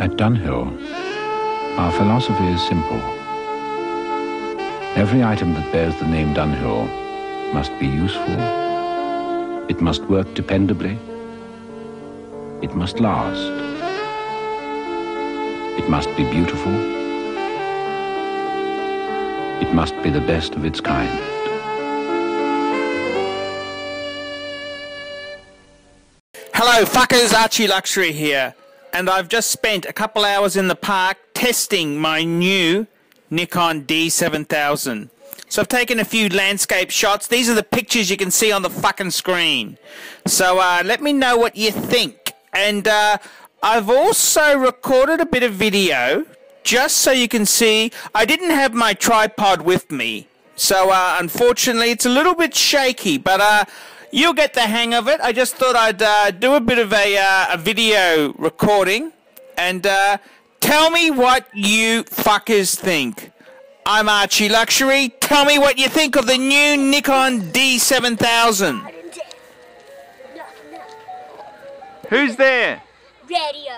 At Dunhill, our philosophy is simple. Every item that bears the name Dunhill must be useful, it must work dependably, it must last, it must be beautiful, it must be the best of its kind. Hello, fuckers, Archie Luxury here, and I've just spent a couple hours in the park testing my new Nikon D7000. So I've taken a few landscape shots. These are the pictures you can see on the fucking screen. So uh, let me know what you think. And uh, I've also recorded a bit of video just so you can see. I didn't have my tripod with me. So uh, unfortunately, it's a little bit shaky, but uh, you'll get the hang of it. I just thought I'd uh, do a bit of a, uh, a video recording and uh, tell me what you fuckers think. I'm Archie Luxury. Tell me what you think of the new Nikon D7000. Who's there? Radio.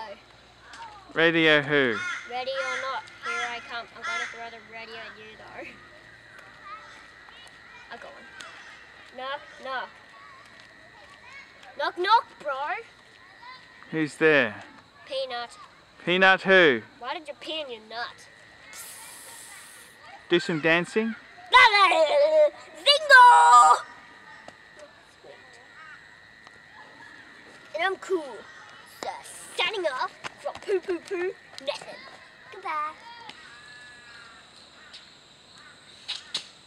Radio who? Ready or not, here I come. I'm going to throw the radio at you though. I'm going. Knock, knock. Knock, knock, bro. Who's there? Peanut. Peanut who? Why did you pee in your nut? Do some dancing? Zingo! And I'm cool. So, standing up from poo poo poo, nothing. Goodbye.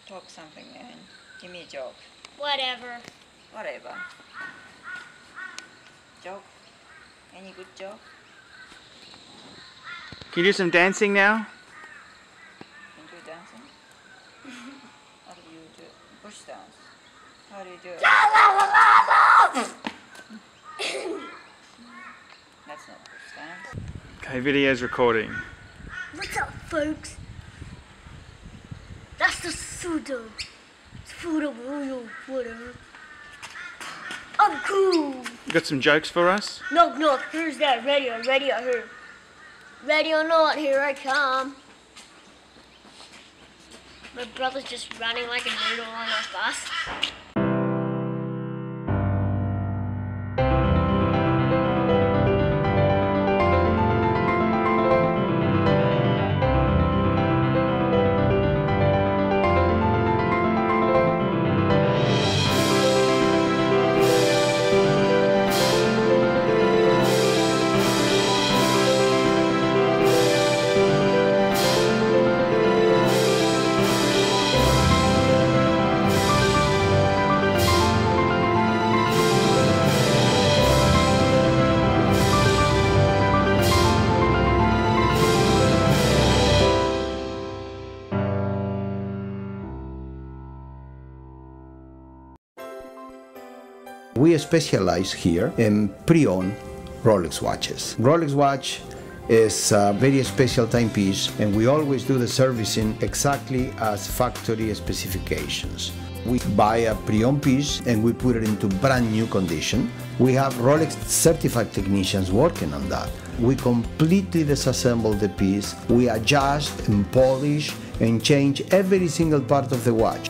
Talk something, man. Give me a joke. Whatever. Whatever. Joke? Any good joke? Can you do some dancing now? Can you do dancing? How do you do it? Bush dance. How do you do it? That's not bush dance. Okay, video's recording. What's up, folks? That's the pseudo. Pseudo, whatever. I'm cool. You got some jokes for us? Knock, knock. Who's that? Radio, radio, here. Ready or not, here I come. My brother's just running like a noodle on a bus. We specialize here in pre-owned Rolex watches. Rolex watch is a very special timepiece and we always do the servicing exactly as factory specifications. We buy a pre-owned piece and we put it into brand new condition. We have Rolex certified technicians working on that. We completely disassemble the piece, we adjust and polish and change every single part of the watch.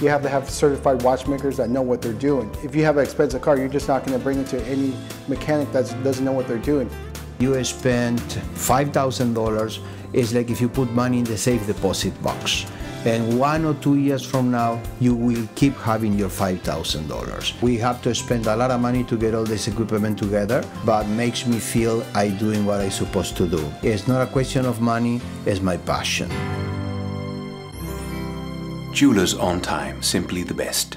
You have to have certified watchmakers that know what they're doing. If you have an expensive car, you're just not going to bring it to any mechanic that doesn't know what they're doing. You spend $5,000, it's like if you put money in the safe deposit box. And one or two years from now, you will keep having your $5,000. We have to spend a lot of money to get all this equipment together, but makes me feel I'm doing what I'm supposed to do. It's not a question of money, it's my passion. Jewelers on time, simply the best.